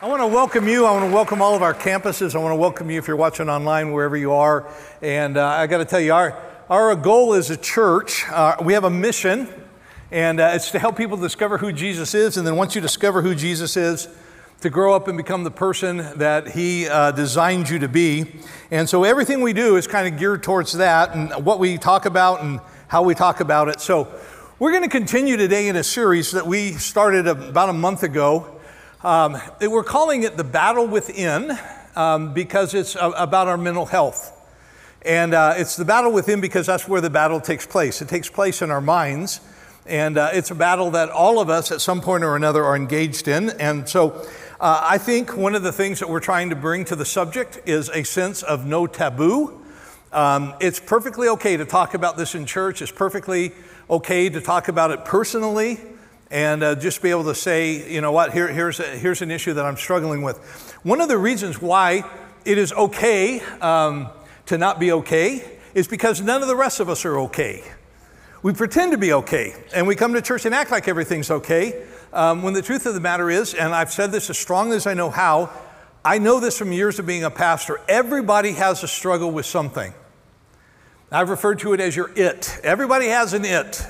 I want to welcome you. I want to welcome all of our campuses. I want to welcome you if you're watching online, wherever you are. And uh, I got to tell you, our, our goal as a church, uh, we have a mission, and uh, it's to help people discover who Jesus is. And then once you discover who Jesus is, to grow up and become the person that He uh, designed you to be. And so everything we do is kind of geared towards that and what we talk about and how we talk about it. So we're going to continue today in a series that we started about a month ago. Um, we're calling it the battle within um, because it's a, about our mental health. And uh, it's the battle within because that's where the battle takes place. It takes place in our minds. And uh, it's a battle that all of us at some point or another are engaged in. And so uh, I think one of the things that we're trying to bring to the subject is a sense of no taboo. Um, it's perfectly okay to talk about this in church, it's perfectly okay to talk about it personally and uh, just be able to say, you know what, Here, here's, a, here's an issue that I'm struggling with. One of the reasons why it is okay um, to not be okay is because none of the rest of us are okay. We pretend to be okay, and we come to church and act like everything's okay, um, when the truth of the matter is, and I've said this as strongly as I know how, I know this from years of being a pastor, everybody has a struggle with something. I've referred to it as your it. Everybody has an it.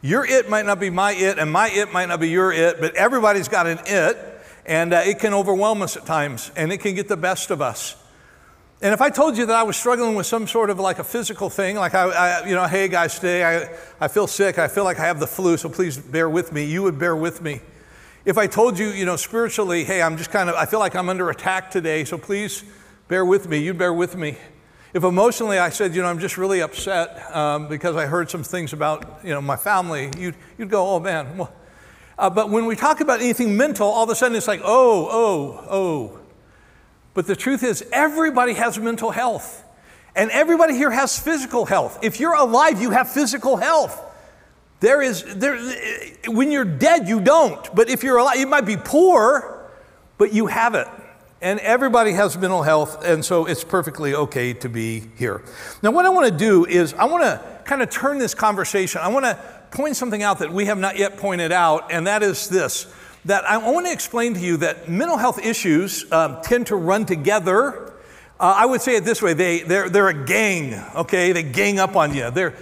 Your it might not be my it, and my it might not be your it, but everybody's got an it, and uh, it can overwhelm us at times, and it can get the best of us. And if I told you that I was struggling with some sort of like a physical thing, like I, I you know, hey guys, today I, I feel sick, I feel like I have the flu, so please bear with me, you would bear with me. If I told you, you know, spiritually, hey, I'm just kind of, I feel like I'm under attack today, so please bear with me, you'd bear with me. If emotionally I said, you know, I'm just really upset um, because I heard some things about, you know, my family, you'd, you'd go, oh man. Uh, but when we talk about anything mental, all of a sudden it's like, oh, oh, oh. But the truth is, everybody has mental health. And everybody here has physical health. If you're alive, you have physical health. There is, there, when you're dead, you don't. But if you're alive, you might be poor, but you have it. And everybody has mental health, and so it's perfectly okay to be here. Now, what I want to do is I want to kind of turn this conversation. I want to point something out that we have not yet pointed out, and that is this that I want to explain to you that mental health issues um, tend to run together. Uh, I would say it this way they, they're, they're a gang, okay? They gang up on you. They're,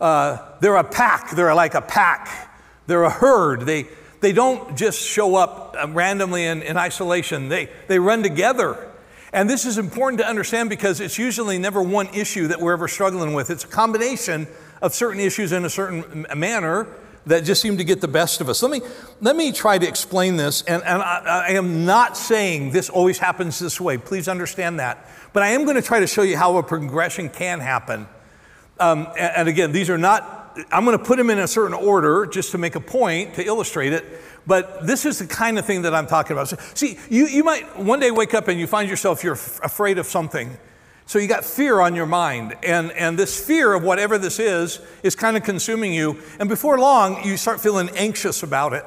uh, they're a pack, they're like a pack, they're a herd. They, they don't just show up uh, randomly in, in isolation, they, they run together. And this is important to understand because it's usually never one issue that we're ever struggling with. It's a combination of certain issues in a certain manner that just seem to get the best of us. Let me, let me try to explain this. And, and I, I am not saying this always happens this way. Please understand that. But I am going to try to show you how a progression can happen. Um, and, and again, these are not I'm going to put them in a certain order just to make a point to illustrate it. But this is the kind of thing that I'm talking about. See, you, you might one day wake up and you find yourself you're f- afraid of something. So you got fear on your mind. And, and this fear of whatever this is is kind of consuming you. And before long, you start feeling anxious about it.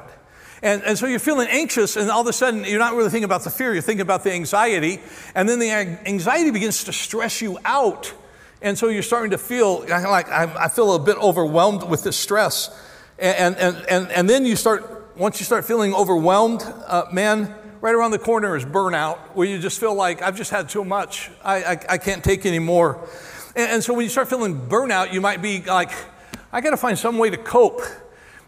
And, and so you're feeling anxious, and all of a sudden, you're not really thinking about the fear, you're thinking about the anxiety. And then the anxiety begins to stress you out. And so you're starting to feel like I feel a bit overwhelmed with this stress. And, and, and, and then you start, once you start feeling overwhelmed, uh, man, right around the corner is burnout, where you just feel like I've just had too much. I, I, I can't take anymore. And, and so when you start feeling burnout, you might be like, I got to find some way to cope.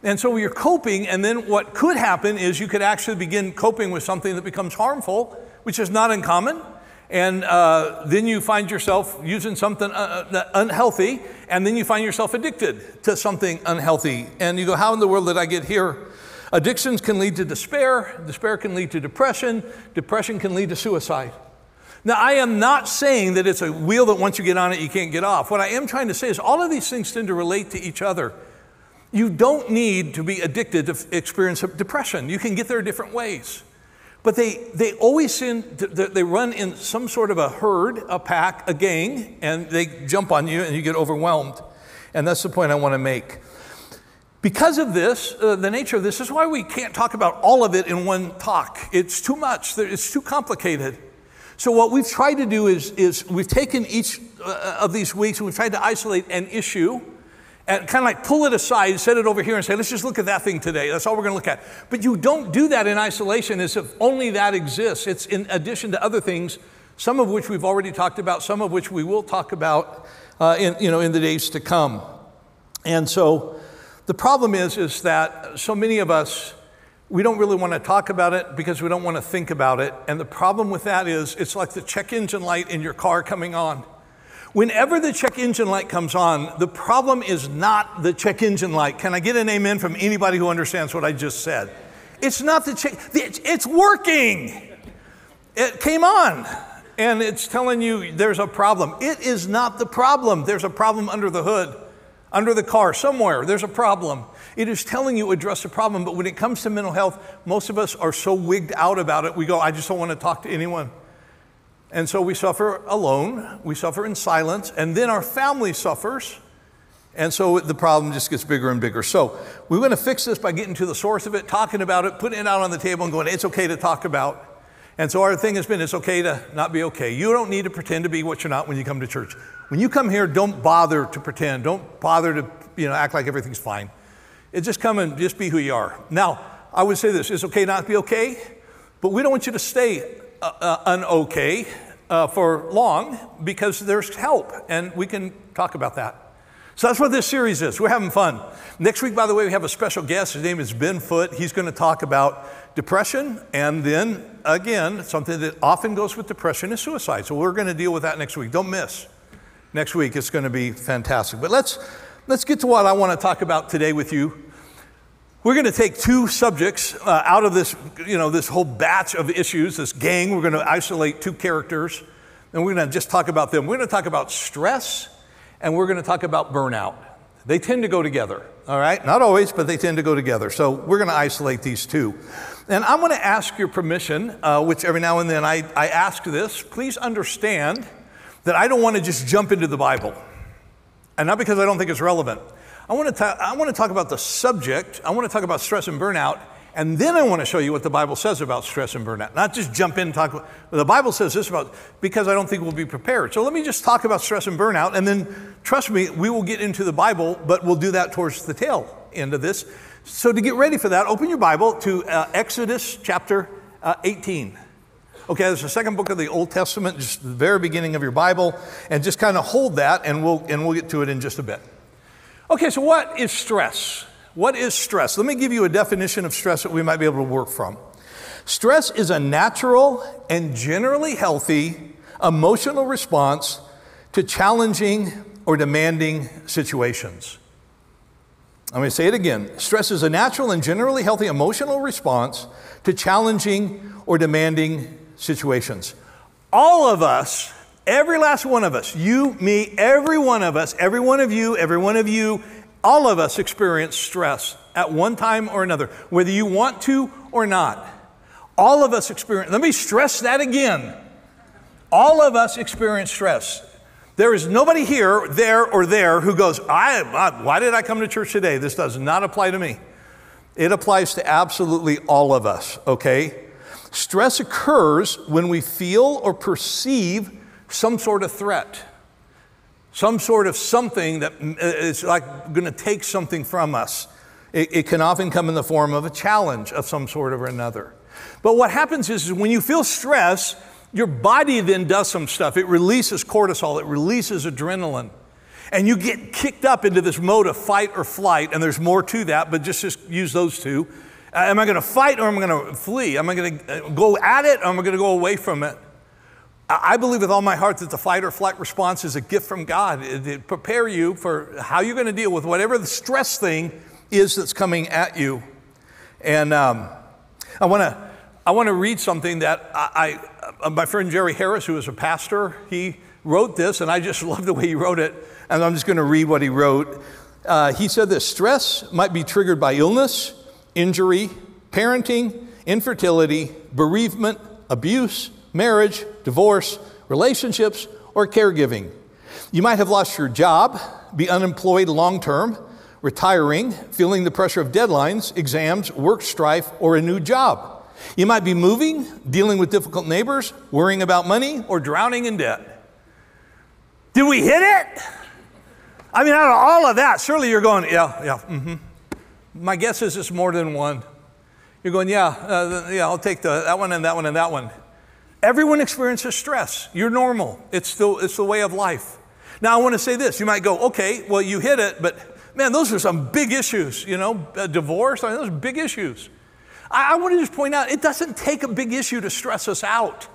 And so you're coping, and then what could happen is you could actually begin coping with something that becomes harmful, which is not uncommon and uh, then you find yourself using something uh, uh, unhealthy, and then you find yourself addicted to something unhealthy. And you go, How in the world did I get here? Addictions can lead to despair, despair can lead to depression, depression can lead to suicide. Now, I am not saying that it's a wheel that once you get on it, you can't get off. What I am trying to say is all of these things tend to relate to each other. You don't need to be addicted to experience depression, you can get there different ways. But they, they always to, they run in some sort of a herd, a pack, a gang, and they jump on you and you get overwhelmed. And that's the point I want to make. Because of this, uh, the nature of this is why we can't talk about all of it in one talk. It's too much, it's too complicated. So, what we've tried to do is, is we've taken each uh, of these weeks and we've tried to isolate an issue and kind of like pull it aside, set it over here, and say, let's just look at that thing today. That's all we're going to look at. But you don't do that in isolation as if only that exists. It's in addition to other things, some of which we've already talked about, some of which we will talk about uh, in, you know, in the days to come. And so the problem is, is that so many of us, we don't really want to talk about it because we don't want to think about it. And the problem with that is it's like the check engine light in your car coming on. Whenever the check engine light comes on, the problem is not the check engine light. Can I get an amen from anybody who understands what I just said? It's not the check, it's working. It came on and it's telling you there's a problem. It is not the problem. There's a problem under the hood, under the car, somewhere. There's a problem. It is telling you address the problem. But when it comes to mental health, most of us are so wigged out about it, we go, I just don't want to talk to anyone. And so we suffer alone, we suffer in silence, and then our family suffers. And so the problem just gets bigger and bigger. So we want to fix this by getting to the source of it, talking about it, putting it out on the table, and going, it's okay to talk about. And so our thing has been, it's okay to not be okay. You don't need to pretend to be what you're not when you come to church. When you come here, don't bother to pretend. Don't bother to you know, act like everything's fine. It just come and just be who you are. Now, I would say this, it's okay not to be okay, but we don't want you to stay uh, uh, unokay uh, for long because there's help, and we can talk about that. So that's what this series is. We're having fun. Next week, by the way, we have a special guest. His name is Ben Foot. He's going to talk about depression, and then again, something that often goes with depression is suicide. So we're going to deal with that next week. Don't miss. Next week, it's going to be fantastic. But let's let's get to what I want to talk about today with you. We're going to take two subjects uh, out of this, you know, this whole batch of issues, this gang. We're going to isolate two characters, and we're going to just talk about them. We're going to talk about stress, and we're going to talk about burnout. They tend to go together, all right? Not always, but they tend to go together. So we're going to isolate these two. And I'm going to ask your permission, uh, which every now and then I, I ask this. Please understand that I don't want to just jump into the Bible. And not because I don't think it's relevant. I want, to ta- I want to talk about the subject. I want to talk about stress and burnout. And then I want to show you what the Bible says about stress and burnout. Not just jump in and talk about, the Bible says this about, because I don't think we'll be prepared. So let me just talk about stress and burnout. And then trust me, we will get into the Bible, but we'll do that towards the tail end of this. So to get ready for that, open your Bible to uh, Exodus chapter uh, 18. Okay, there's the second book of the Old Testament, just the very beginning of your Bible, and just kind of hold that, and we'll, and we'll get to it in just a bit. Okay, so what is stress? What is stress? Let me give you a definition of stress that we might be able to work from. Stress is a natural and generally healthy emotional response to challenging or demanding situations. Going to say it again. Stress is a natural and generally healthy emotional response to challenging or demanding situations. All of us Every last one of us, you, me, every one of us, every one of you, every one of you, all of us experience stress at one time or another, whether you want to or not. All of us experience, let me stress that again. All of us experience stress. There is nobody here, there, or there who goes, I, I, why did I come to church today? This does not apply to me. It applies to absolutely all of us, okay? Stress occurs when we feel or perceive some sort of threat, some sort of something that is like going to take something from us. It, it, can often come in the form of a challenge of some sort or another. But what happens is, is when you feel stress, your body then does some stuff. It releases cortisol, it releases adrenaline. And you get kicked up into this mode of fight or flight, and there's more to that, but just, just use those two. Uh, am I going to fight or am I going to flee? Am I going to uh, go at it or am I going to go away from it? I believe with all my heart that the fight or flight response is a gift from God to prepare you for how you're going to deal with whatever the stress thing is that's coming at you. And um, I want to I want to read something that I, I, uh, my friend Jerry Harris, who is a pastor, he wrote this, and I just love the way he wrote it. And I'm just going to read what he wrote. Uh, he said this stress might be triggered by illness, injury, parenting, infertility, bereavement, abuse, marriage, divorce, relationships, or caregiving. You might have lost your job, be unemployed long term, retiring, feeling the pressure of deadlines, exams, work strife, or a new job. You might be moving, dealing with difficult neighbors, worrying about money, or drowning in debt. Did we hit it? I mean, out of all of that, surely you're going, yeah, yeah, mm-hmm. My guess is it's more than one. You're going, yeah, uh, yeah, I'll take the, that one and that one and that one. Everyone experiences stress. You're normal. It's the, it's the way of life. Now, I want to say this. You might go, okay, well, you hit it, but man, those are some big issues, you know, divorce, I mean, those are big issues. I, I want to just point out, it doesn't take a big issue to stress us out.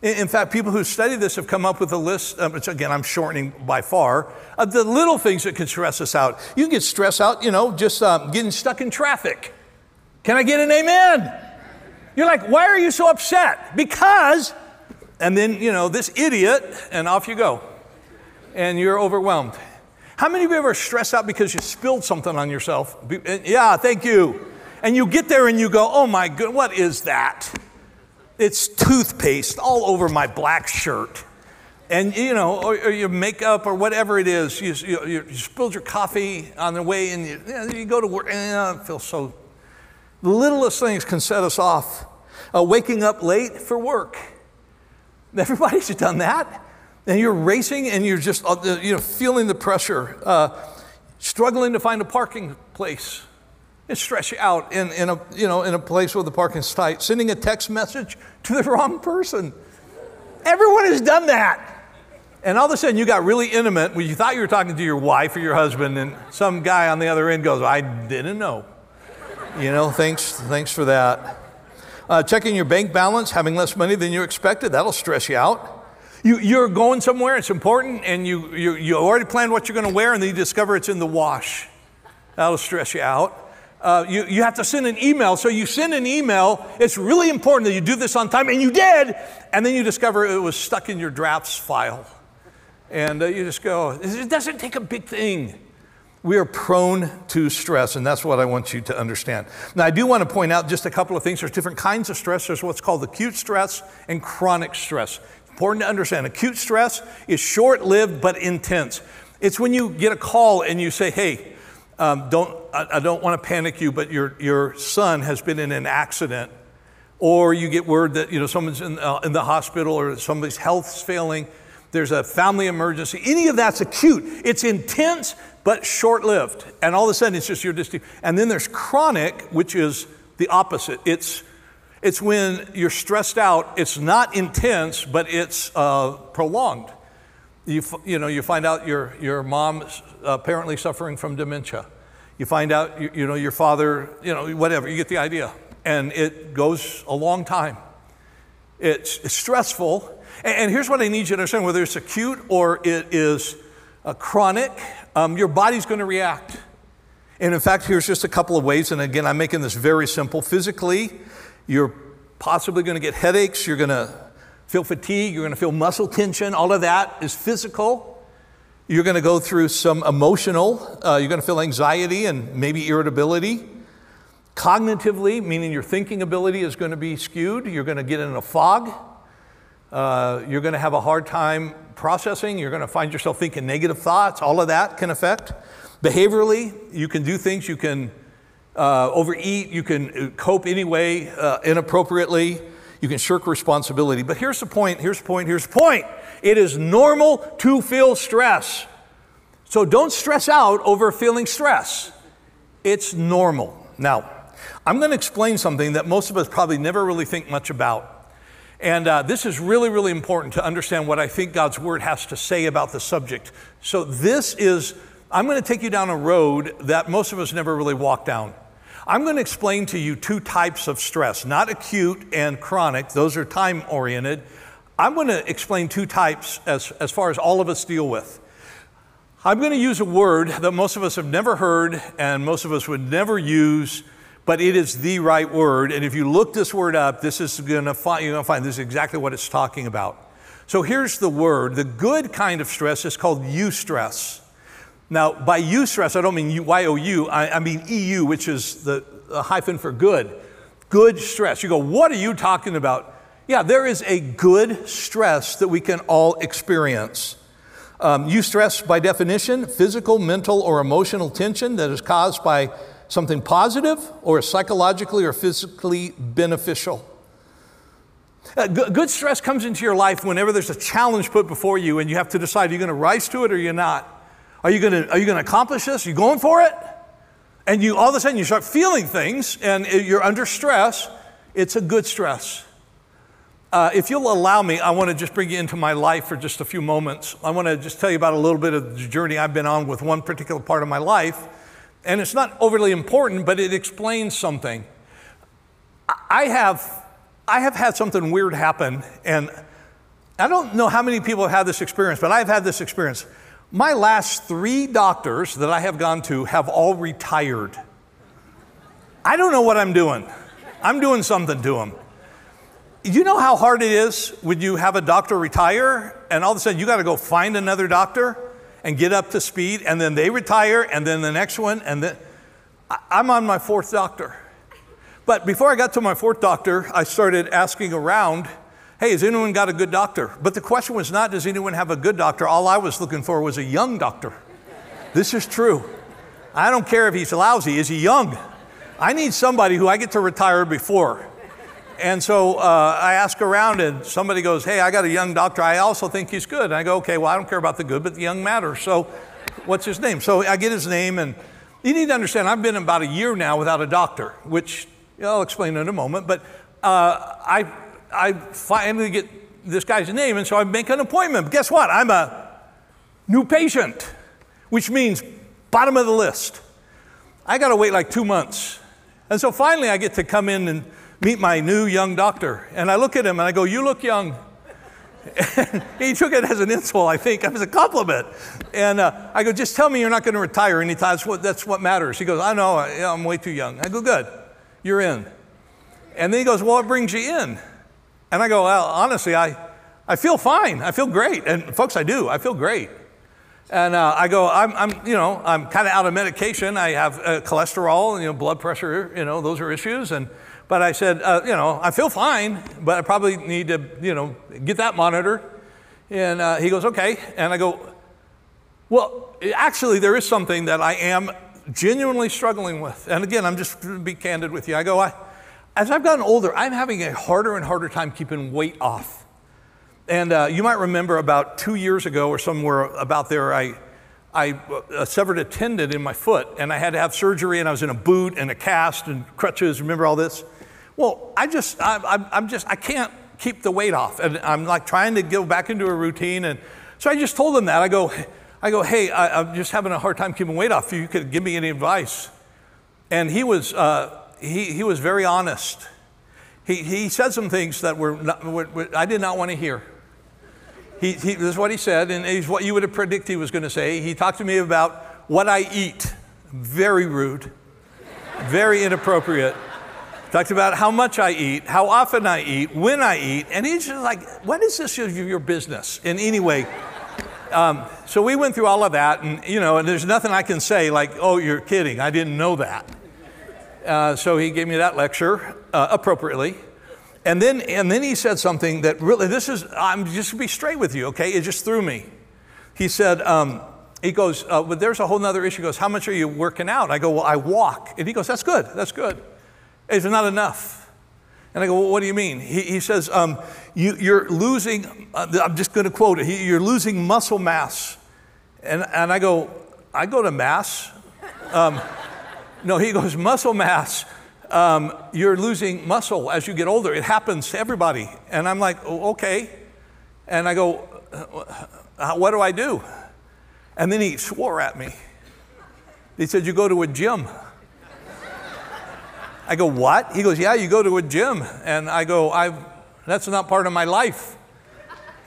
In fact, people who study this have come up with a list, um, which again, I'm shortening by far, of the little things that can stress us out. You can get stressed out, you know, just um, getting stuck in traffic. Can I get an amen? You're like, why are you so upset? Because, and then, you know, this idiot, and off you go. And you're overwhelmed. How many of you ever stressed out because you spilled something on yourself? Yeah, thank you. And you get there and you go, oh my God, what is that? it's toothpaste all over my black shirt. And you know, or, or your makeup or whatever it is, you, you, you, spilled your coffee on the way and you, you, know, you go to work and it feels so. The littlest things can set us off. Uh, waking up late for work. Everybody's done that. And you're racing and you're just uh, you know, feeling the pressure, uh, struggling to find a parking place and you out in, in, a, you know, in a place where the parking's tight, sending a text message to the wrong person. Everyone has done that. And all of a sudden, you got really intimate when you thought you were talking to your wife or your husband, and some guy on the other end goes, I didn't know. You know, thanks, thanks for that. Uh, checking your bank balance, having less money than you expected, that'll stress you out. You, you're going somewhere, it's important, and you, you, you already planned what you're going to wear, and then you discover it's in the wash. That'll stress you out uh, you, you have to send an email. So you send an email. It's really important that you do this on time, and you did. And then you discover it was stuck in your drafts file. And uh, you just go, it doesn't take a big thing. We are prone to stress, and that's what I want you to understand. Now, I do want to point out just a couple of things. There's different kinds of stress. There's what's called acute stress and chronic stress. Important to understand. Acute stress is short lived but intense. It's when you get a call and you say, hey, um, don't, I, I don't want to panic you, but your, your son has been in an accident, or you get word that you know, someone's in, uh, in the hospital or somebody's health's failing, there's a family emergency. Any of that's acute. It's intense, but short lived. And all of a sudden, it's just you're just. And then there's chronic, which is the opposite. It's, it's when you're stressed out. It's not intense, but it's uh, prolonged. You, you know, you find out your, your mom's apparently suffering from dementia. You find out, you, you know, your father, you know, whatever, you get the idea. And it goes a long time. It's, it's stressful. And, and, here's what I need you to understand whether it's acute or it is chronic, um, your body's going to react. And in fact, here's just a couple of ways. And again, I'm making this very simple. Physically, you're possibly going to get headaches, you're going to feel fatigue, you're going to feel muscle tension. All of that is physical. You're going to go through some emotional, uh, you're going to feel anxiety and maybe irritability. Cognitively, meaning your thinking ability is going to be skewed. You're going to get in a fog. Uh, you're going to have a hard time processing. You're going to find yourself thinking negative thoughts. All of that can affect. Behaviorally, you can do things. You can uh, overeat. You can uh, cope anyway uh, inappropriately. You can shirk responsibility. But here's the point, here's the point, here's the point. It is normal to feel stress. So don't stress out over feeling stress. It's normal. Now, I'm going to explain something that most of us probably never really think much about. And uh, this is really, really important to understand what I think God's Word has to say about the subject. So, this is, I'm going to take you down a road that most of us never really walk down. I'm going to explain to you two types of stress, not acute and chronic, those are time oriented. I'm going to explain two types as, as far as all of us deal with. I'm going to use a word that most of us have never heard and most of us would never use, but it is the right word. And if you look this word up, this is going to find, you're going to find this is exactly what it's talking about. So here's the word. The good kind of stress is called eustress. Now, by eustress, I don't mean Y-O-U, I, I mean EU, which is the, the hyphen for good. Good stress. You go, what are you talking about? Yeah, there is a good stress that we can all experience. Um, eustress, by definition, physical, mental, or emotional tension that is caused by something positive or psychologically or physically beneficial. Uh, good stress comes into your life whenever there's a challenge put before you and you have to decide are you going to rise to it or you're not. Are you going to, are you going to accomplish this? Are you going for it? And you all of a sudden you start feeling things and you're under stress. It's a good stress. Uh, if you'll allow me, I want to just bring you into my life for just a few moments. I want to just tell you about a little bit of the journey I've been on with one particular part of my life. And it's not overly important, but it explains something. I have, I have had something weird happen, and I don't know how many people have had this experience, but I've had this experience. My last three doctors that I have gone to have all retired. I don't know what I'm doing. I'm doing something to them. You know how hard it is when you have a doctor retire and all of a sudden you got to go find another doctor and get up to speed and then they retire and then the next one and then I'm on my fourth doctor. But before I got to my fourth doctor, I started asking around, hey, has anyone got a good doctor? But the question was not, does anyone have a good doctor? All I was looking for was a young doctor. This is true. I don't care if he's lousy, is he young? I need somebody who I get to retire before. And so uh, I ask around, and somebody goes, Hey, I got a young doctor. I also think he's good. And I go, Okay, well, I don't care about the good, but the young matters. So what's his name? So I get his name, and you need to understand, I've been about a year now without a doctor, which I'll explain in a moment. But uh, I, I finally get this guy's name, and so I make an appointment. But guess what? I'm a new patient, which means bottom of the list. I got to wait like two months. And so finally, I get to come in and meet my new young doctor. And I look at him and I go, You look young. he took it as an insult, I think, as a compliment. And uh, I go, Just tell me you're not going to retire anytime. That's what, that's what matters. He goes, I know, I'm way too young. I go, Good, you're in. And then he goes, Well, what brings you in? And I go, Well, honestly, I, I feel fine. I feel great. And folks, I do. I feel great. And uh, I go, I'm, I'm, you know, I'm kind of out of medication. I have uh, cholesterol, you know, blood pressure, you know, those are issues. And but I said, uh, you know, I feel fine, but I probably need to, you know, get that monitor. And uh, he goes, okay. And I go, well, actually, there is something that I am genuinely struggling with. And again, I'm just going to be candid with you. I go, I, as I've gotten older, I'm having a harder and harder time keeping weight off. And uh, you might remember about two years ago or somewhere about there, I, I uh, severed a tendon in my foot and I had to have surgery and I was in a boot and a cast and crutches. Remember all this? Well, I just, I, I'm just, I can't keep the weight off. And I'm like trying to go back into a routine. And so I just told him that. I go, I go, hey, I, am just having a hard time keeping weight off. You could give me any advice. And he was, uh, he, he was very honest. He, he said some things that were, not, were, were I did not want to hear. He, he, this is what he said, and it's what you would have predicted he was going to say. He talked to me about what I eat. Very rude, very inappropriate. Talked about how much I eat, how often I eat, when I eat, and he's just like, what is this your business in any way? Um, so we went through all of that, and you know, and there's nothing I can say like, oh, you're kidding, I didn't know that. Uh, so he gave me that lecture uh, appropriately. And then, and then he said something that really, this is, I'm just to be straight with you, okay? It just threw me. He said, um, he goes, uh, but there's a whole other issue. He goes, how much are you working out? I go, well, I walk. And he goes, that's good, that's good. It's not enough. And I go, well, what do you mean? He, he says, um, you, are losing, uh, I'm just going to quote it, you're losing muscle mass. And, and I go, I go to mass. Um, no, he goes, muscle mass. Um, you're losing muscle as you get older. It happens to everybody. And I'm like, oh, okay. And I go, uh, what do I do? And then he swore at me. He said, You go to a gym. I go, What? He goes, Yeah, you go to a gym. And I go, I, That's not part of my life.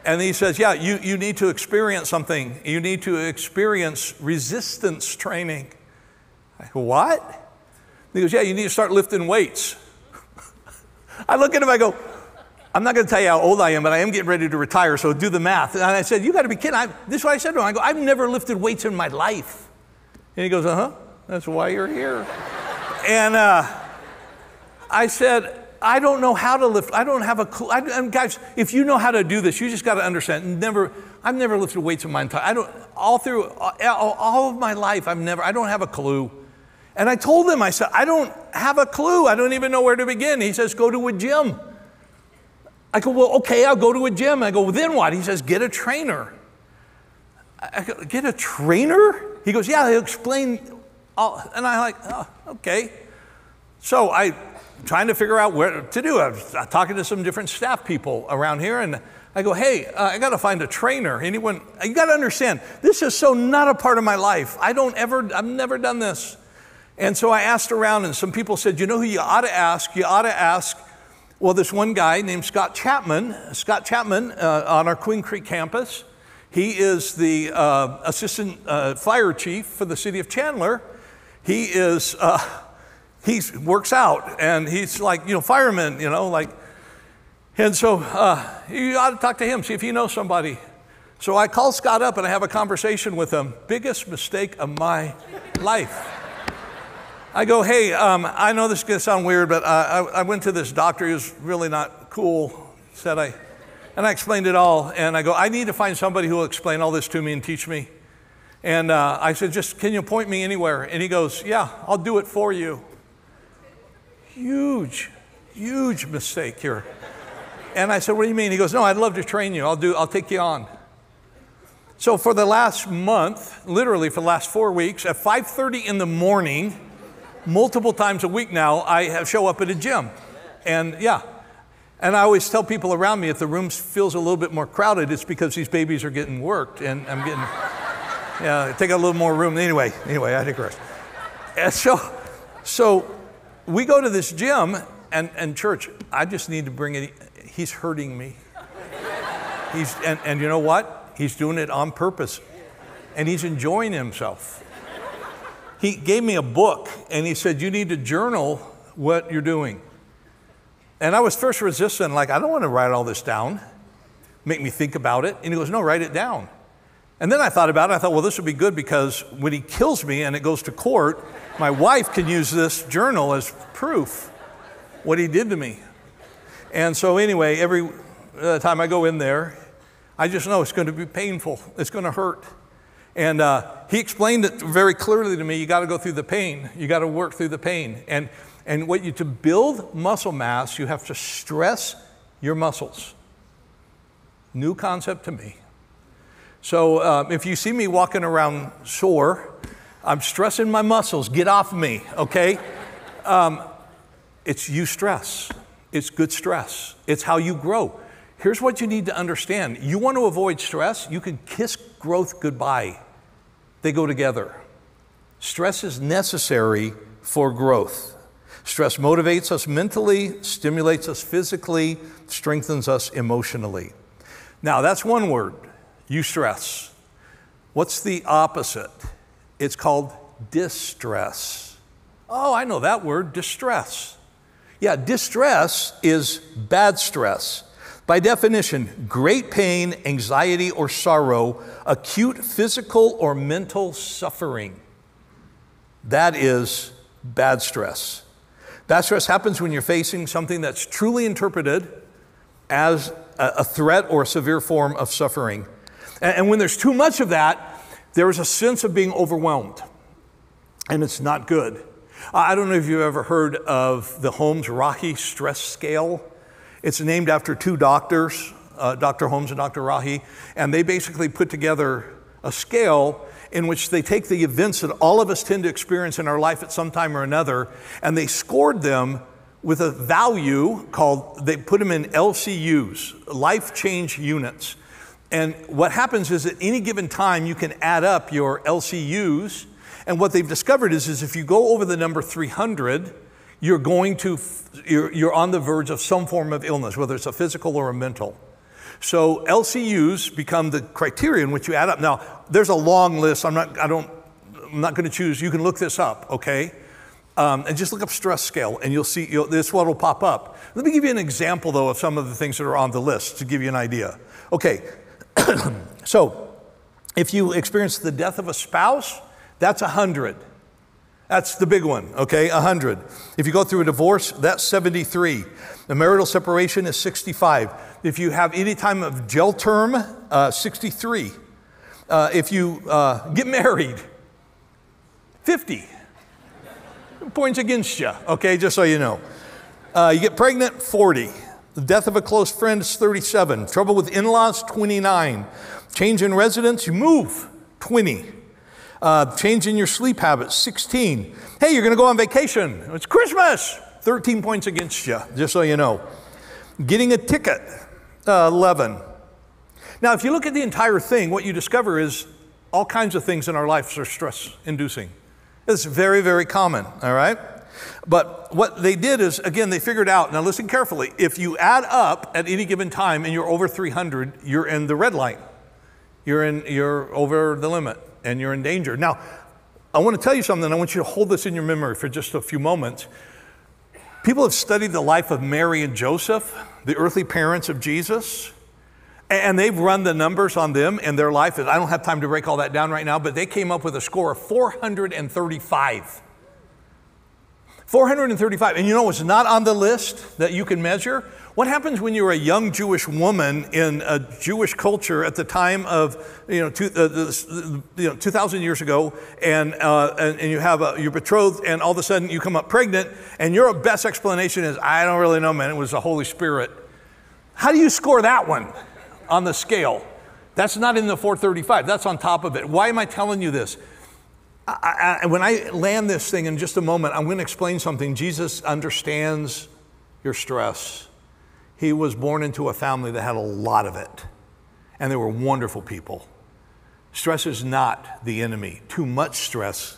And he says, Yeah, you, you need to experience something. You need to experience resistance training. I go, What? He goes, Yeah, you need to start lifting weights. I look at him, I go, I'm not going to tell you how old I am, but I am getting ready to retire, so do the math. And I said, You got to be kidding. I, this is what I said to him. I go, I've never lifted weights in my life. And he goes, Uh huh, that's why you're here. and, uh, I said, I don't know how to lift. I don't have a clue. I, guys, if you know how to do this, you just got to understand. Never, I've never lifted weights in my entire. I don't. All through all, all of my life, I've never. I don't have a clue. And I told him, I said, I don't have a clue. I don't even know where to begin. He says, go to a gym. I go, well, okay, I'll go to a gym. I go, well, then what? He says, get a trainer. I go, get a trainer? He goes, yeah, he'll explain. All. And I'm like, oh, okay. So I, trying to figure out what to do. I was talking to some different staff people around here, and I go, hey, uh, I got to find a trainer. Anyone? You got to understand, this is so not a part of my life. I don't ever, I've never done this. And so I asked around, and some people said, you know who you ought to ask? You ought to ask, well, this one guy named Scott Chapman, Scott Chapman uh, on our Queen Creek campus. He is the uh, assistant uh, fire chief for the city of Chandler. He is, uh, he works out, and he's like, you know, fireman, you know, like, and so uh, you ought to talk to him, see if he knows somebody. So I call Scott up and I have a conversation with him. Biggest mistake of my life. I go, hey, um, I know this is going to sound weird, but I, I, went to this doctor. He was really not cool. Said I, and I explained it all. And I go, I need to find somebody who will explain all this to me and teach me. And uh, I said, just can you point me anywhere? And he goes, yeah, I'll do it for you. Huge, huge mistake here. And I said, what do you mean? He goes, no, I'd love to train you. I'll do, I'll take you on. So for the last month, literally for the last four weeks, at 5:30 in the morning, multiple times a week now, I show up at a gym. And yeah, and I always tell people around me if the room feels a little bit more crowded, it's because these babies are getting worked and I'm getting, yeah, take a little more room. Anyway, anyway, I digress. And so, so we go to this gym and, and church, I just need to bring it, he's hurting me. He's, and, and you know what? He's doing it on purpose and he's enjoying himself he gave me a book and he said, You need to journal what you're doing. And I was first resistant, like, I don't want to write all this down, make me think about it. And he goes, No, write it down. And then I thought about it. I thought, well, this would be good because when he kills me and it goes to court, my wife can use this journal as proof what he did to me. And so, anyway, every uh, time I go in there, I just know it's going to be painful, it's going to hurt. And uh, he explained it very clearly to me you got to go through the pain, you got to work through the pain. And, and what you, to build muscle mass, you have to stress your muscles. New concept to me. So um, if you see me walking around sore, I'm stressing my muscles. Get off me, okay? Um, it's eustress. It's good stress. It's how you grow. Here's what you need to understand you want to avoid stress, you can kiss growth goodbye. They go together. Stress is necessary for growth. Stress motivates us mentally, stimulates us physically, strengthens us emotionally. Now, that's one word eustress. What's the opposite? It's called distress. Oh, I know that word, distress. Yeah, distress is bad stress. By definition, great pain, anxiety, or sorrow, acute physical or mental suffering. That is bad stress. Bad stress happens when you're facing something that's truly interpreted as a threat or a severe form of suffering. And when there's too much of that, there is a sense of being overwhelmed, and it's not good. I don't know if you've ever heard of the Holmes-Rahe stress scale. It's named after two doctors, uh, Dr. Holmes and Dr. Rahe, and they basically put together a scale in which they take the events that all of us tend to experience in our life at some time or another, and they scored them with a value called, they put them in LCUs, life change units. And what happens is at any given time, you can add up your LCUs. And what they've discovered is, is if you go over the number 300, you're going to, you're, you're on the verge of some form of illness, whether it's a physical or a mental. So LCUs become the criterion which you add up. Now, there's a long list. I'm not, I don't, I'm not going to choose. You can look this up, okay? Um, and just look up stress scale, and you'll see you'll, this what will pop up. Let me give you an example, though, of some of the things that are on the list to give you an idea. Okay, so if you experience the death of a spouse, that's 100. That's the big one, okay? 100. If you go through a divorce, that's 73. The marital separation is 65. If you have any time of jail term, uh, 63. Uh, if you uh, get married, 50. Points against you, okay, just so you know. Uh, you get pregnant, 40. The death of a close friend is 37. Trouble with in laws, 29. Change in residence, you move, 20. Uh, in your sleep habits, 16. Hey, you're going to go on vacation. It's Christmas. 13 points against you, just so you know. Getting a ticket, uh, 11. Now, if you look at the entire thing, what you discover is all kinds of things in our lives are stress inducing. It's very, very common, all right? But what they did is, again, they figured out, now listen carefully, if you add up at any given time and you're over 300, you're in the red line. You're, in, you're over the limit and you're in danger. Now, I want to tell you something. I want you to hold this in your memory for just a few moments. People have studied the life of Mary and Joseph, the earthly parents of Jesus, and they've run the numbers on them and their life. I don't have time to break all that down right now, but they came up with a score of 435. 435. And you know what's not on the list that you can measure? What happens when you're a young Jewish woman in a Jewish culture at the time of, you know, two, uh, you know 2,000 years ago, and, uh, and, and, you have a, your betrothed, and all of a sudden you come up pregnant, and your best explanation is, I don't really know, man, it was the Holy Spirit. How do you score that one on the scale? That's not in the 435, that's on top of it. Why am I telling you this? I, I, when I land this thing in just a moment, I'm going to explain something. Jesus understands your stress. He was born into a family that had a lot of it, and they were wonderful people. Stress is not the enemy. Too much stress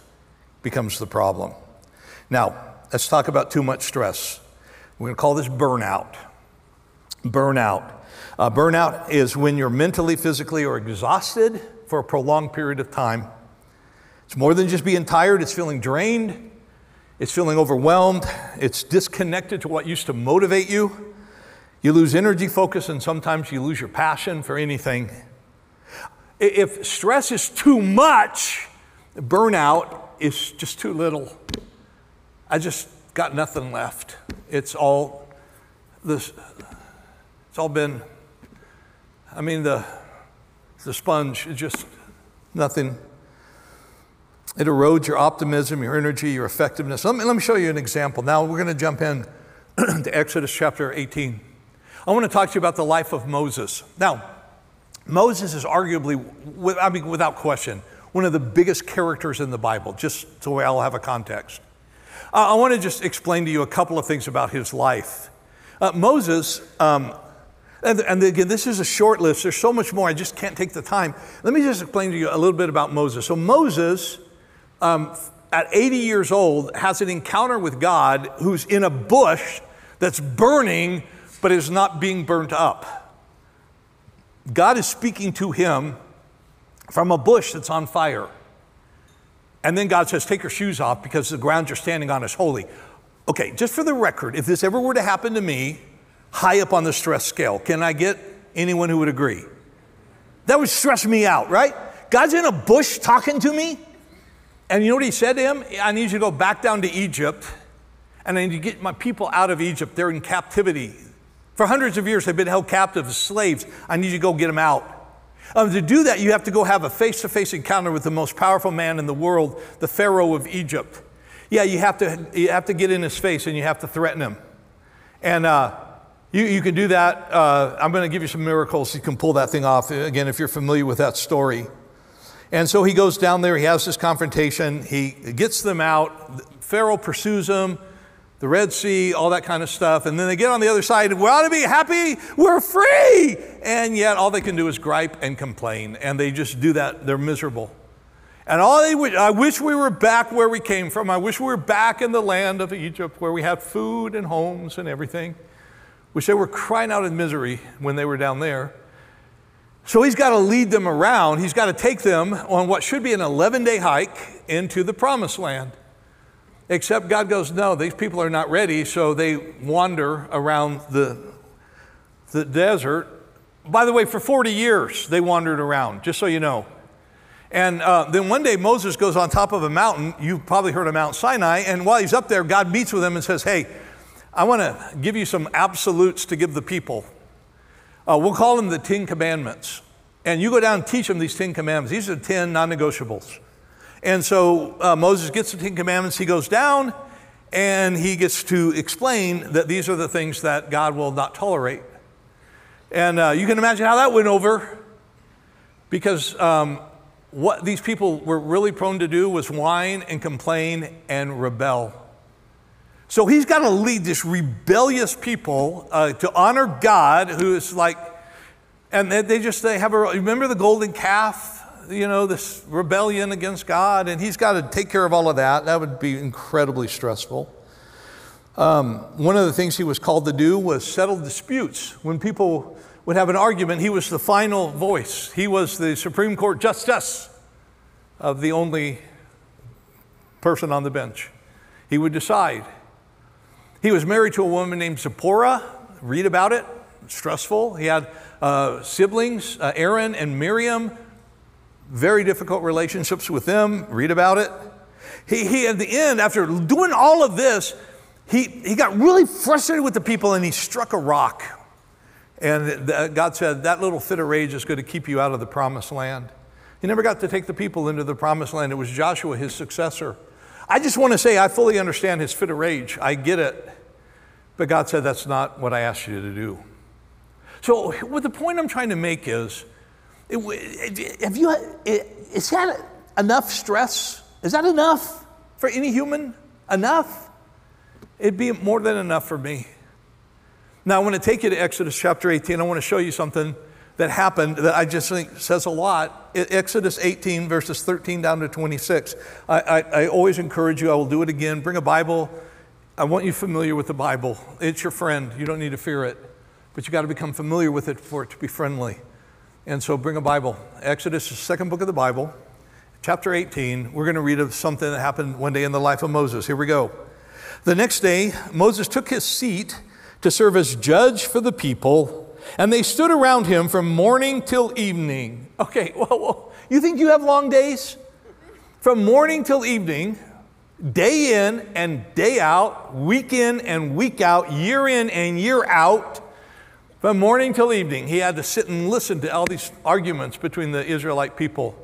becomes the problem. Now, let's talk about too much stress. We're going to call this burnout. Burnout. Uh, burnout is when you're mentally, physically, or exhausted for a prolonged period of time. It's more than just being tired, it's feeling drained, it's feeling overwhelmed, it's disconnected to what used to motivate you. You lose energy, focus, and sometimes you lose your passion for anything. If stress is too much, burnout is just too little. I just got nothing left. It's all this. It's all been. I mean the the sponge is just nothing. It erodes your optimism, your energy, your effectiveness. Let me, let me show you an example. Now we're going to jump in to Exodus chapter 18. I want to talk to you about the life of Moses. Now, Moses is arguably, I mean, without question, one of the biggest characters in the Bible, just so all have a context. I want to just explain to you a couple of things about his life. Uh, Moses, um, and, and, again, this is a short list. There's so much more. I just can't take the time. Let me just explain to you a little bit about Moses. So, Moses, um, at 80 years old, has an encounter with God who's in a bush that's burning but is not being burnt up. God is speaking to him from a bush that's on fire. And then God says, Take your shoes off because the ground you're standing on is holy. Okay, just for the record, if this ever were to happen to me, high up on the stress scale, can I get anyone who would agree? That would stress me out, right? God's in a bush talking to me. And you know what he said to him? I need you to go back down to Egypt and I need to get my people out of Egypt. They're in captivity. For hundreds of years, they've been held captive as slaves. I need you to go get them out. Um, to do that, you have to go have a face to face encounter with the most powerful man in the world, the Pharaoh of Egypt. Yeah, you have to, you have to get in his face and you have to threaten him. And uh, you, you can do that. Uh, I'm going to give you some miracles. You can pull that thing off, again, if you're familiar with that story. And so he goes down there, he has this confrontation, he gets them out. Pharaoh pursues them the Red Sea, all that kind of stuff. And then they get on the other side, we ought to be happy, we're free. And yet all they can do is gripe and complain. And they just do that, they're miserable. And all they I wish we were back where we came from. I wish we were back in the land of Egypt where we had food and homes and everything. Wish they were crying out in misery when they were down there. So he's got to lead them around. He's got to take them on what should be an 11 day hike into the promised land. Except God goes, no, these people are not ready, so they wander around the, the desert. By the way, for 40 years they wandered around, just so you know. And uh, then one day Moses goes on top of a mountain. You've probably heard of Mount Sinai. And while he's up there, God meets with him and says, Hey, I want to give you some absolutes to give the people. Uh, we'll call them the Ten Commandments. And you go down and teach them these Ten Commandments. These are 10 non negotiables. And so uh, Moses gets the Ten Commandments, he goes down, and he gets to explain that these are the things that God will not tolerate. And uh, you can imagine how that went over because um, what these people were really prone to do was whine and complain and rebel. So he's got to lead this rebellious people uh, to honor God, who is like, and they, they just they have a remember the golden calf, you know, this rebellion against God, and he's got to take care of all of that. That would be incredibly stressful. Um, one of the things he was called to do was settle disputes. When people would have an argument, he was the final voice. He was the Supreme Court justice of the only person on the bench. He would decide. He was married to a woman named Zipporah. Read about it. Stressful. He had uh, siblings, uh, Aaron and Miriam. Very difficult relationships with them. Read about it. He, he, at the end, after doing all of this, he, he got really frustrated with the people and he struck a rock. And God said, That little fit of rage is going to keep you out of the promised land. He never got to take the people into the promised land. It was Joshua, his successor. I just want to say I fully understand his fit of rage. I get it. But God said, That's not what I asked you to do. So, what the point I'm trying to make is have you, is that enough stress? Is that enough for any human? Enough? It'd be more than enough for me. Now, I want to take you to Exodus chapter 18. I want to show you something that happened that I just think says a lot. Exodus 18, verses 13 down to 26. I, I, I, always encourage you, I will do it again. Bring a Bible. I want you familiar with the Bible. It's your friend. You don't need to fear it, but you got to become familiar with it for it to be friendly. And so bring a Bible. Exodus, the second book of the Bible, chapter 18. We're going to read of something that happened one day in the life of Moses. Here we go. The next day, Moses took his seat to serve as judge for the people and they stood around him from morning till evening. Okay, well, you think you have long days? From morning till evening, day in and day out, week in and week out, year in and year out, from morning till evening, he had to sit and listen to all these arguments between the Israelite people.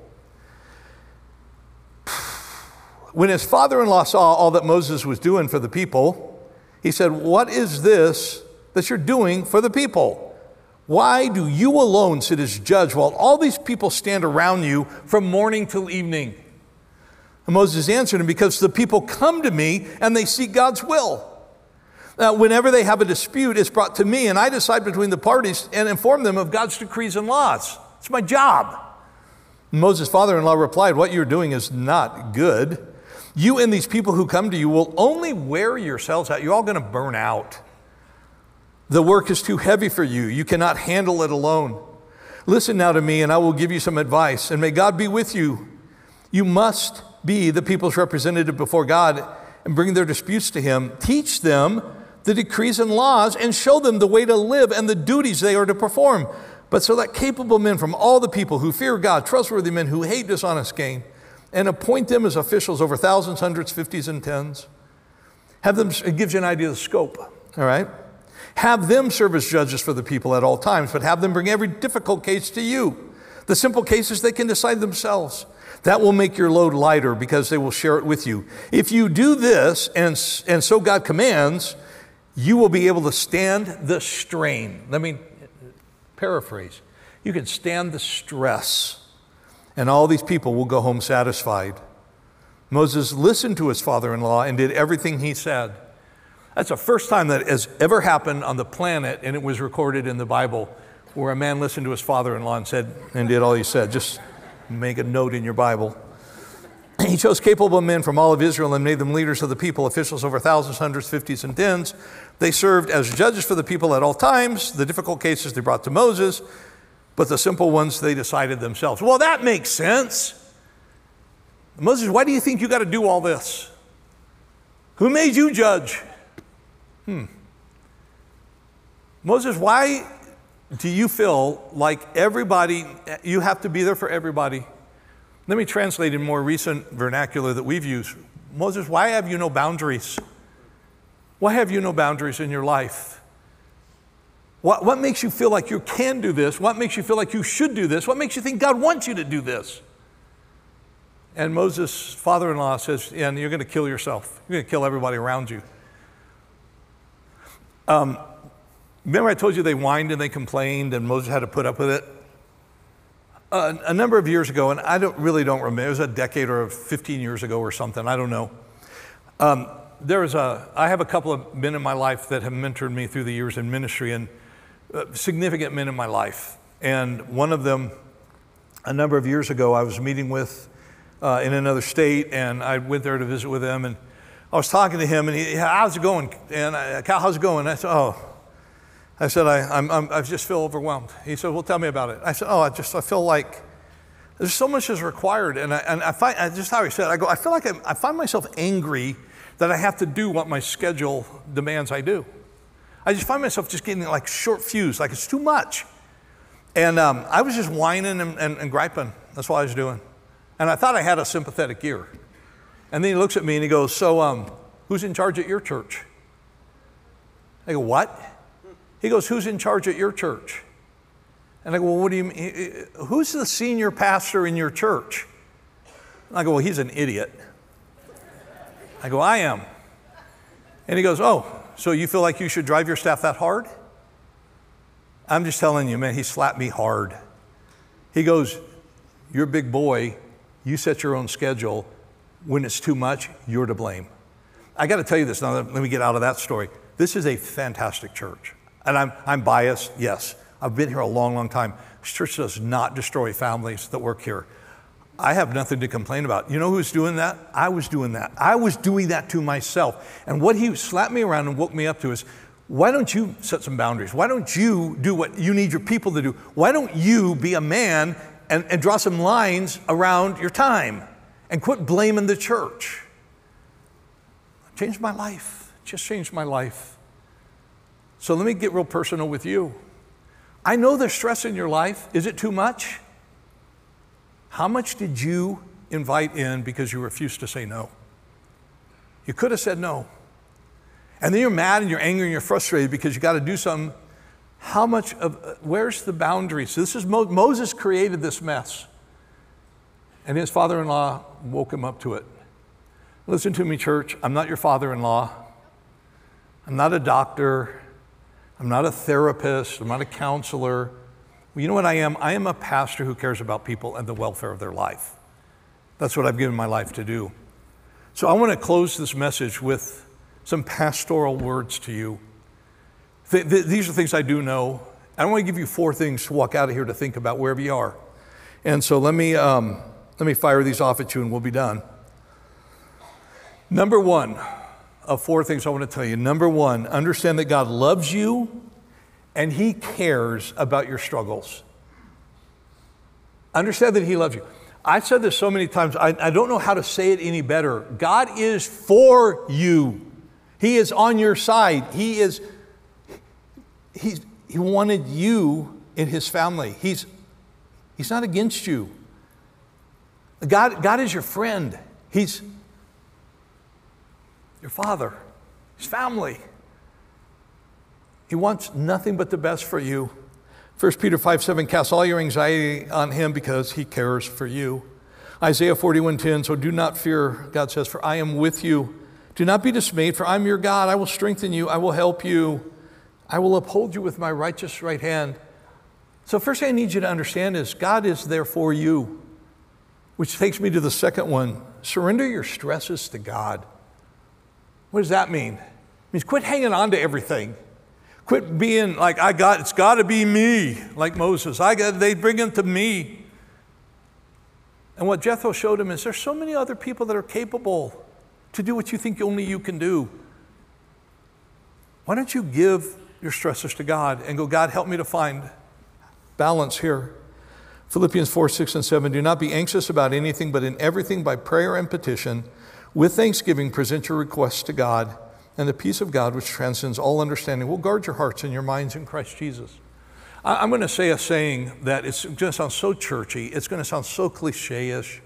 When his father in law saw all that Moses was doing for the people, he said, What is this that you're doing for the people? Why do you alone sit as judge while all these people stand around you from morning till evening? And Moses answered him, Because the people come to me and they seek God's will. Now, whenever they have a dispute, it's brought to me, and I decide between the parties and inform them of God's decrees and laws. It's my job. Moses' father in law replied, What you're doing is not good. You and these people who come to you will only wear yourselves out. You're all going to burn out. The work is too heavy for you. You cannot handle it alone. Listen now to me, and I will give you some advice, and may God be with you. You must be the people's representative before God and bring their disputes to Him. Teach them the decrees and laws and show them the way to live and the duties they are to perform. But select capable men from all the people who fear God, trustworthy men who hate dishonest gain, and appoint them as officials over thousands, hundreds, fifties, and tens. Have them, it gives you an idea of the scope, all right? Have them serve as judges for the people at all times, but have them bring every difficult case to you. The simple cases they can decide themselves. That will make your load lighter because they will share it with you. If you do this, and, and so God commands, you will be able to stand the strain. Let me paraphrase. You can stand the stress, and all these people will go home satisfied. Moses listened to his father in law and did everything he said. That's the first time that has ever happened on the planet, and it was recorded in the Bible, where a man listened to his father in law and said, and did all he said. Just make a note in your Bible. He chose capable men from all of Israel and made them leaders of the people, officials over thousands, hundreds, fifties, and tens. They served as judges for the people at all times. The difficult cases they brought to Moses, but the simple ones they decided themselves. Well, that makes sense. Moses, why do you think you got to do all this? Who made you judge? Hmm. Moses, why do you feel like everybody, you have to be there for everybody? Let me translate in more recent vernacular that we've used. Moses, why have you no boundaries? Why have you no boundaries in your life? What, what makes you feel like you can do this? What makes you feel like you should do this? What makes you think God wants you to do this? And Moses' father in law says, and you're going to kill yourself. You're going to kill everybody around you. Um, remember, I told you they whined and they complained, and Moses had to put up with it? a, a, number of years ago, and I don't, really don't remember, it was a decade or 15 years ago or something, I don't know. Um, there was a, I have a couple of men in my life that have mentored me through the years in ministry, and uh, significant men in my life. And one of them, a number of years ago, I was meeting with uh, in another state, and I went there to visit with him, and I was talking to him, and he, how's it going? And I, how's it going? And I said, oh, I said, I, I'm, I'm, I just feel overwhelmed. He said, well, tell me about it. I said, oh, I just, I feel like there's so much is required. And I, and I find, just how he said, I go, I feel like I'm, I find myself angry that I have to do what my schedule demands I do. I just find myself just getting like short fuse, like it's too much. And um, I was just whining and, and, and griping. That's what I was doing. And I thought I had a sympathetic ear. And then he looks at me and he goes, So, um, who's in charge at your church? I go, What? He goes, Who's in charge at your church? And I go, Well, what do you mean? Who's the senior pastor in your church? And I go, Well, he's an idiot. I go, I am. And he goes, Oh, so you feel like you should drive your staff that hard? I'm just telling you, man, he slapped me hard. He goes, You're a big boy. You set your own schedule. When it's too much, you're to blame. I got to tell you this now, let me get out of that story. This is a fantastic church. And I'm, I'm biased, yes. I've been here a long, long time. This church does not destroy families that work here. I have nothing to complain about. You know who's doing that? I was doing that. I was doing that to myself. And what he slapped me around and woke me up to is why don't you set some boundaries? Why don't you do what you need your people to do? Why don't you be a man and, and draw some lines around your time and quit blaming the church? Changed my life. Just changed my life. So let me get real personal with you. I know there's stress in your life. Is it too much? How much did you invite in because you refused to say no? You could have said no. And then you're mad and you're angry and you're frustrated because you got to do something. How much of, uh, where's the boundaries? So this is Mo- Moses created this mess. And his father in law woke him up to it. Listen to me, church. I'm not your father in law. I'm not a doctor. I'm not a therapist. I'm not a counselor. Well, you know what I am? I am a pastor who cares about people and the welfare of their life. That's what I've given my life to do. So I want to close this message with some pastoral words to you. Th- th- these are things I do know. I want to give you four things to walk out of here to think about wherever you are. And so let me, um, let me fire these off at you and we'll be done. Number one of four things I want to tell you. Number one, understand that God loves you and He cares about your struggles. Understand that He loves you. I've said this so many times, I, I don't know how to say it any better. God is for you, He is on your side. He is, He, he wanted you in His family. He's, he's not against you. God, God is your friend. He's your father, His family. He wants nothing but the best for you. 1 Peter 5 7, cast all your anxiety on him because he cares for you. Isaiah 41 10, so do not fear, God says, for I am with you. Do not be dismayed, for I'm your God. I will strengthen you, I will help you, I will uphold you with my righteous right hand. So, first thing I need you to understand is God is there for you, which takes me to the second one surrender your stresses to God. What does that mean? It means quit hanging on to everything. Quit being like, I got, it's got to be me, like Moses. I got, they bring it to me. And what Jethro showed him is there's so many other people that are capable to do what you think only you can do. Why don't you give your stressors to God and go, God, help me to find balance here. Philippians 4, 6, and 7. Do not be anxious about anything, but in everything by prayer and petition, with thanksgiving, present your requests to God and the peace of God, which transcends all understanding, will guard your hearts and your minds in Christ Jesus. I'm going to say a saying that it's going to sound so churchy, it's going to sound so cliche ish,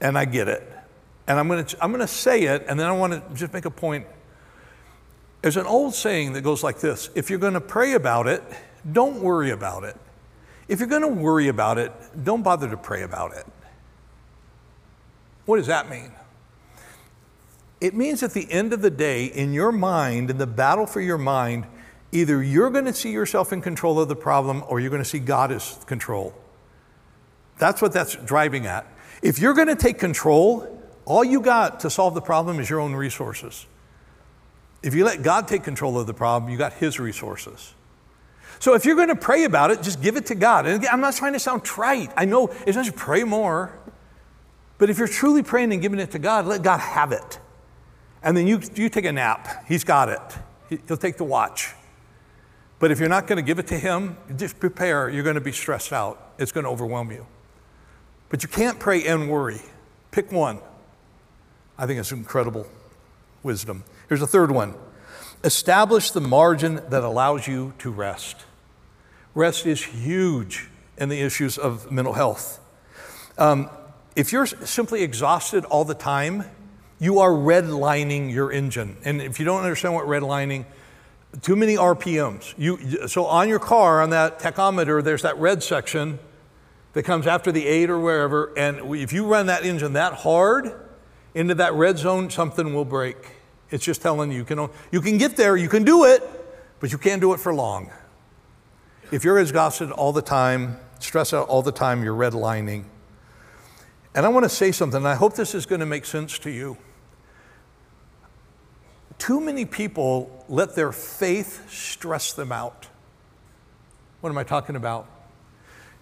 and I get it. And I'm going, to, I'm going to say it, and then I want to just make a point. There's an old saying that goes like this If you're going to pray about it, don't worry about it. If you're going to worry about it, don't bother to pray about it. What does that mean? It means at the end of the day, in your mind, in the battle for your mind, either you're going to see yourself in control of the problem or you're going to see God as control. That's what that's driving at. If you're going to take control, all you got to solve the problem is your own resources. If you let God take control of the problem, you got His resources. So if you're going to pray about it, just give it to God. And again, I'm not trying to sound trite. I know it's not just pray more. But if you're truly praying and giving it to God, let God have it. And then you, you take a nap. He's got it. He'll take the watch. But if you're not going to give it to Him, just prepare. You're going to be stressed out. It's going to overwhelm you. But you can't pray and worry. Pick one. I think it's incredible wisdom. Here's a third one establish the margin that allows you to rest. Rest is huge in the issues of mental health. Um, if you're simply exhausted all the time, you are redlining your engine. And if you don't understand what redlining, too many RPMs. You, so on your car, on that tachometer, there's that red section that comes after the eight or wherever. And if you run that engine that hard into that red zone, something will break. It's just telling you, you can, you can get there, you can do it, but you can't do it for long. If you're exhausted all the time, stressed out all the time, you're redlining. And I want to say something, I hope this is going to make sense to you. Too many people let their faith stress them out. What am I talking about?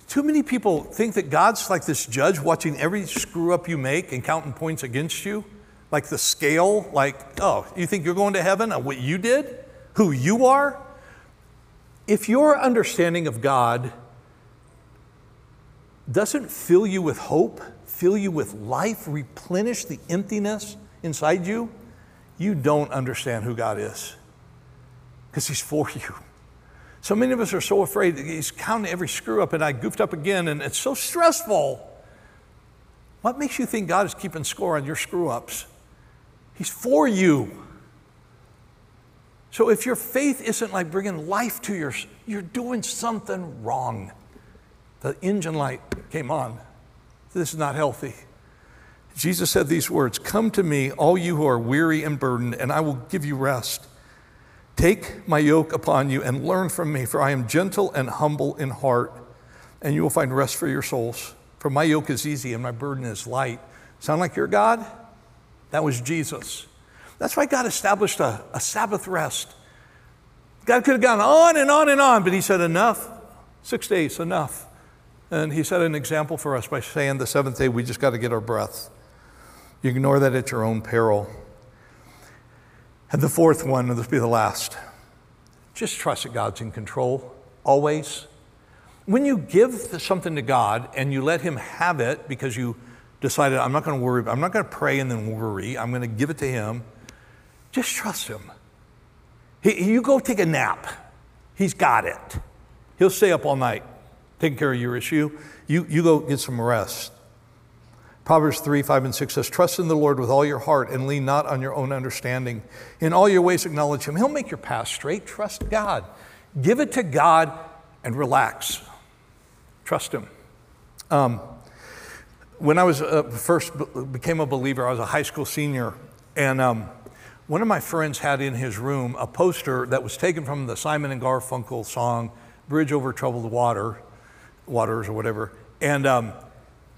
Too many people think that God's like this judge watching every screw up you make and counting points against you, like the scale, like, oh, you think you're going to heaven on what you did, who you are? If your understanding of God doesn't fill you with hope, fill you with life, replenish the emptiness inside you, you don't understand who God is because He's for you. So many of us are so afraid He's counting every screw up, and I goofed up again, and it's so stressful. What makes you think God is keeping score on your screw ups? He's for you. So if your faith isn't like bringing life to your, you're doing something wrong. The engine light came on. This is not healthy. Jesus said these words Come to me, all you who are weary and burdened, and I will give you rest. Take my yoke upon you and learn from me, for I am gentle and humble in heart, and you will find rest for your souls. For my yoke is easy and my burden is light. Sound like your God? That was Jesus. That's why God established a, a Sabbath rest. God could have gone on and on and on, but He said, Enough. Six days, enough. And He set an example for us by saying the seventh day we just got to get our breath. You ignore that at your own peril. And the fourth one, and this will be the last, just trust that God's in control, always. When you give something to God and you let Him have it because you decided, I'm not going to worry, I'm not going to pray and then worry, I'm going to give it to Him, just trust Him. He, you go take a nap, He's got it. He'll stay up all night taking care of your issue. You, you go get some rest. Proverbs 3, 5, and 6 says, Trust in the Lord with all your heart and lean not on your own understanding. In all your ways, acknowledge Him. He'll make your path straight. Trust God. Give it to God and relax. Trust Him. Um, when I was uh, first became a believer, I was a high school senior, and um, one of my friends had in his room a poster that was taken from the Simon and Garfunkel song "Bridge Over Troubled Water," waters or whatever, and um,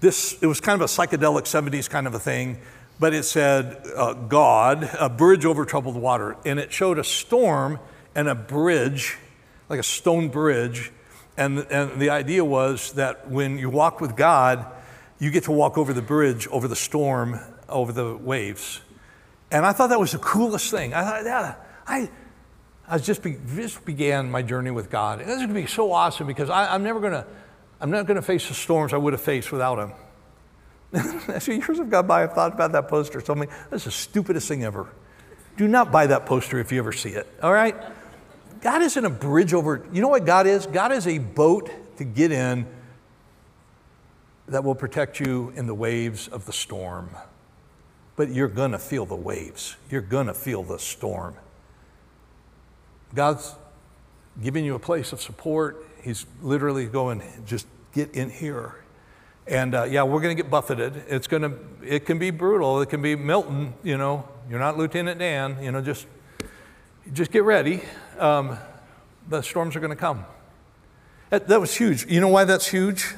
this, it was kind of a psychedelic 70s kind of a thing, but it said uh, God, a bridge over troubled water. And it showed a storm and a bridge, like a stone bridge. And, and the idea was that when you walk with God, you get to walk over the bridge, over the storm, over the waves. And I thought that was the coolest thing. I thought, yeah, I, I just, be, just began my journey with God. And this is going to be so awesome because I, I'm never going to I'm not going to face the storms I would have faced without him. As years have gone by, I've thought about that poster. So me, that's the stupidest thing ever. Do not buy that poster if you ever see it, all right? God isn't a bridge over, you know what God is? God is a boat to get in that will protect you in the waves of the storm. But you're going to feel the waves, you're going to feel the storm. God's giving you a place of support, he's literally going, just get in here. And uh, yeah, we're going to get buffeted. It's going to, it can be brutal. It can be Milton, you know, you're not Lieutenant Dan, you know, just, just get ready. Um, the storms are going to come. That, that was huge. You know why that's huge?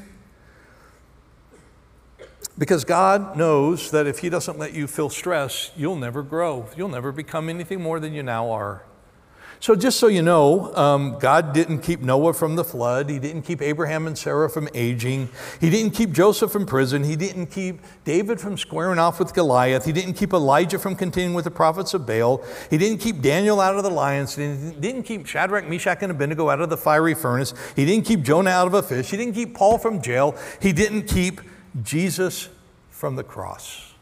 Because God knows that if He doesn't let you feel stress, you'll never grow. You'll never become anything more than you now are. So, just so you know, um, God didn't keep Noah from the flood. He didn't keep Abraham and Sarah from aging. He didn't keep Joseph from prison. He didn't keep David from squaring off with Goliath. He didn't keep Elijah from continuing with the prophets of Baal. He didn't keep Daniel out of the lions. He didn't keep Shadrach, Meshach, and Abednego out of the fiery furnace. He didn't keep Jonah out of a fish. He didn't keep Paul from jail. He didn't keep Jesus from the cross.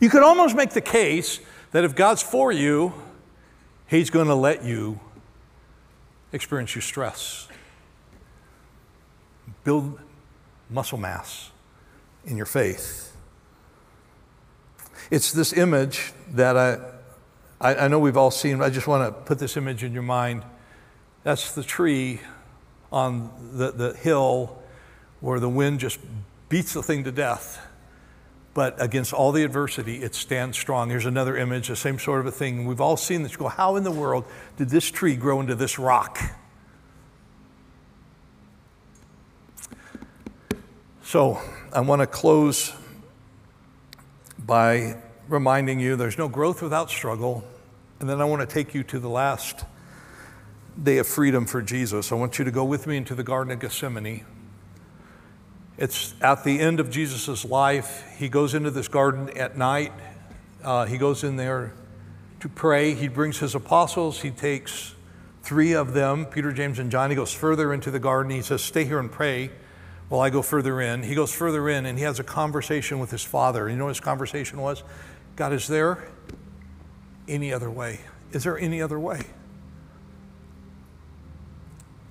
You could almost make the case that if God's for you, He's going to let you experience your stress, build muscle mass in your faith. It's this image that I, I, I know we've all seen. I just want to put this image in your mind. That's the tree on the, the hill where the wind just beats the thing to death but against all the adversity, it stands strong. Here's another image, the same sort of a thing. We've all seen this. You go, how in the world did this tree grow into this rock? So I want to close by reminding you there's no growth without struggle. And then I want to take you to the last day of freedom for Jesus. I want you to go with me into the Garden of Gethsemane. It's at the end of Jesus' life. He goes into this garden at night. Uh, he goes in there to pray. He brings his apostles. He takes three of them, Peter, James, and John. He goes further into the garden. He says, Stay here and pray while I go further in. He goes further in and he has a conversation with his father. You know what his conversation was? God, is there any other way? Is there any other way?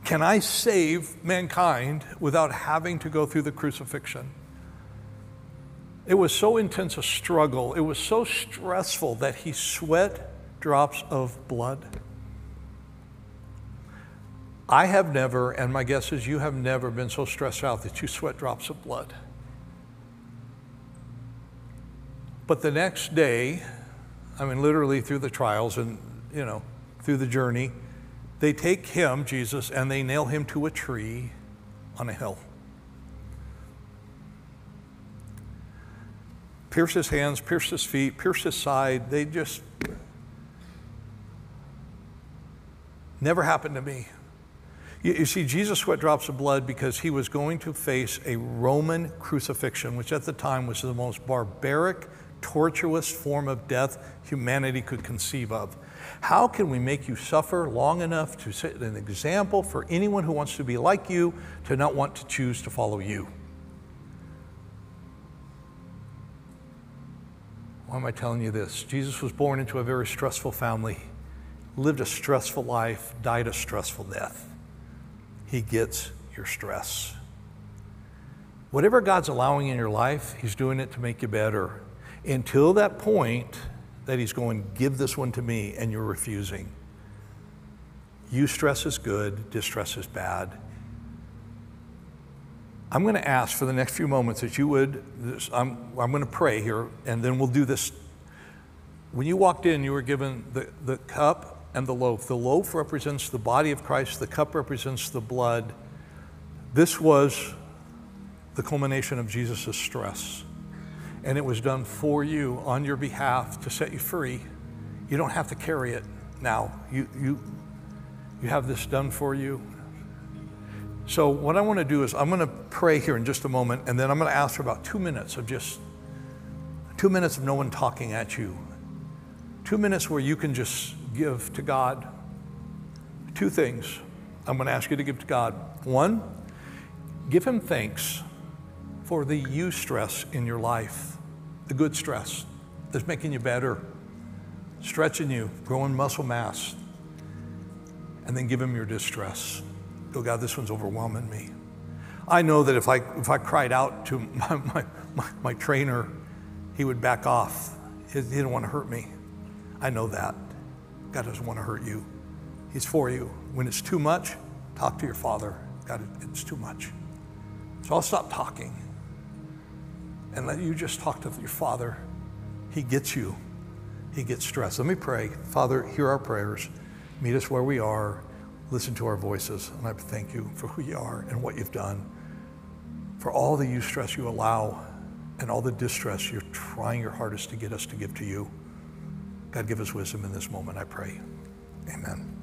Can I save mankind without having to go through the crucifixion? It was so intense a struggle, it was so stressful that he sweat drops of blood. I have never, and my guess is you have never been so stressed out that you sweat drops of blood. But the next day, I mean, literally through the trials and, you know, through the journey, they take him, Jesus, and they nail him to a tree on a hill. Pierce his hands, pierce his feet, pierce his side. They just never happened to me. You, you, see, Jesus sweat drops of blood because he was going to face a Roman crucifixion, which at the time was the most barbaric, tortuous form of death humanity could conceive of. How can we make you suffer long enough to set an example for anyone who wants to be like you to not want to choose to follow you? Why am I telling you this? Jesus was born into a very stressful family, lived a stressful life, died a stressful death. He gets your stress. Whatever God's allowing in your life, He's doing it to make you better. Until that point, that he's going, Give this one to me, and you're refusing. Eustress is good, distress is bad. I'm going to ask for the next few moments that you would, I'm, I'm going to pray here, and then we'll do this. When you walked in, you were given the, the cup and the loaf. The loaf represents the body of Christ, the cup represents the blood. This was the culmination of Jesus' stress and it was done for you on your behalf to set you free. You don't have to carry it now. You, you, you have this done for you. So, what I want to do is, I'm going to pray here in just a moment, and then I'm going to ask for about two minutes of just two minutes of no one talking at you. Two minutes where you can just give to God two things I'm going to ask you to give to God. One, give Him thanks for the eustress in your life, the good stress that's making you better, stretching you, growing muscle mass. And then give him your distress. Oh God, this one's overwhelming me. I know that if I, if I cried out to my, my, my, my trainer, he would back off. He, he didn't want to hurt me. I know that. God doesn't want to hurt you. He's for you. When it's too much, talk to your father. God, it's too much. So I'll stop talking and let you just talk to your Father. He gets you, He gets stressed. Let me pray. Father, hear our prayers. Meet us where we are. Listen to our voices. And I thank you for who you are and what you've done. for all the stress you allow and all the distress you're trying your hardest to get us to give to you. God, give us wisdom in this moment, I pray. Amen.